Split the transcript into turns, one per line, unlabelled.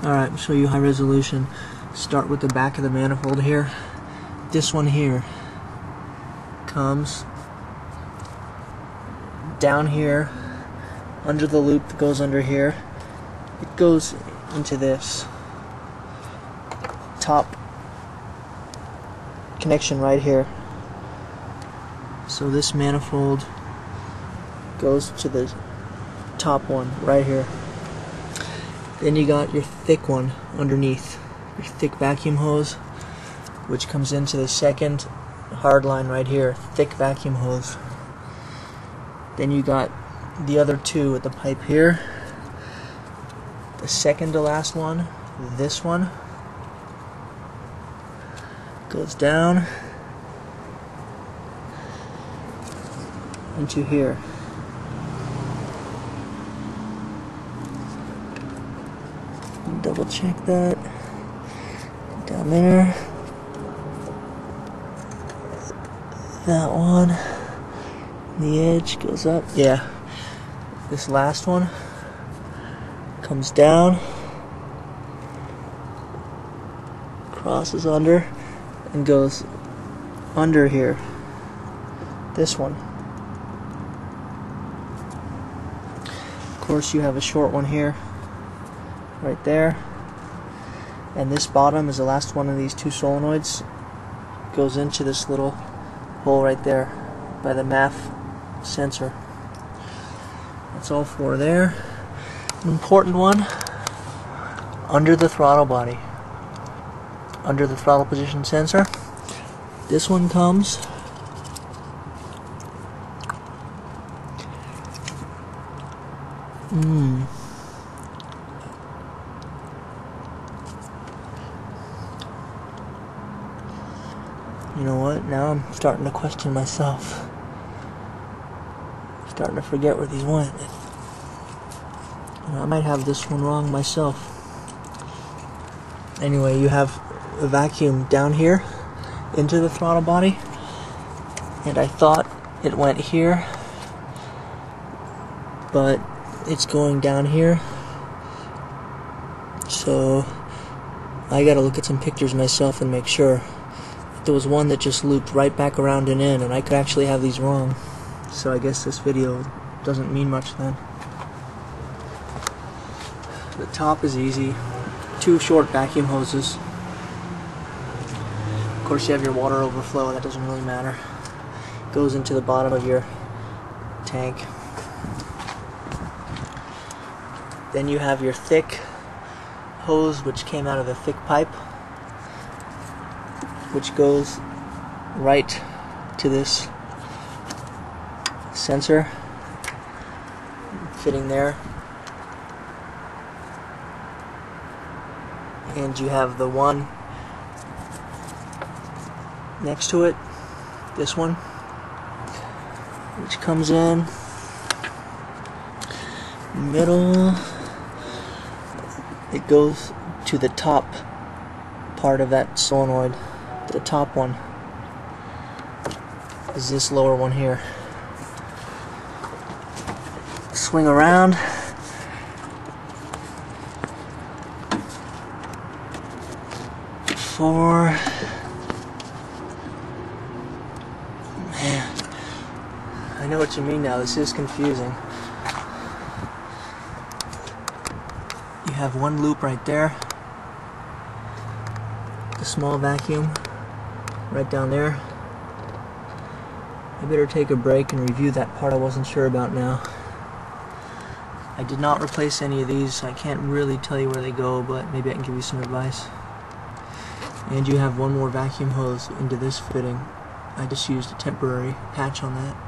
Alright, show you high resolution. Start with the back of the manifold here. This one here comes down here under the loop that goes under here. It goes into this top connection right here. So this manifold goes to the top one right here. Then you got your thick one underneath, your thick vacuum hose, which comes into the second hard line right here, thick vacuum hose. Then you got the other two with the pipe here. The second to last one, this one, goes down into here. Double check that. Down there. That one. The edge goes up. Yeah. This last one comes down, crosses under, and goes under here. This one. Of course, you have a short one here, right there. And this bottom is the last one of these two solenoids. Goes into this little hole right there by the MAF sensor. That's all four there. An important one under the throttle body. Under the throttle position sensor. This one comes Hmm. You know what? Now I'm starting to question myself. starting to forget where these went. You know, I might have this one wrong myself. Anyway, you have a vacuum down here into the throttle body, and I thought it went here, but it's going down here. So I gotta look at some pictures myself and make sure. There was one that just looped right back around and in, and I could actually have these wrong. So I guess this video doesn't mean much then. The top is easy. Two short vacuum hoses. Of course you have your water overflow, that doesn't really matter. It Goes into the bottom of your tank. Then you have your thick hose which came out of the thick pipe which goes right to this sensor fitting there. And you have the one next to it this one which comes in middle. It goes to the top part of that solenoid the top one. Is this lower one here. Swing around. Four. Man. I know what you mean now. This is confusing. You have one loop right there the small vacuum right down there. I better take a break and review that part I wasn't sure about now. I did not replace any of these I can't really tell you where they go but maybe I can give you some advice. And you have one more vacuum hose into this fitting. I just used a temporary patch on that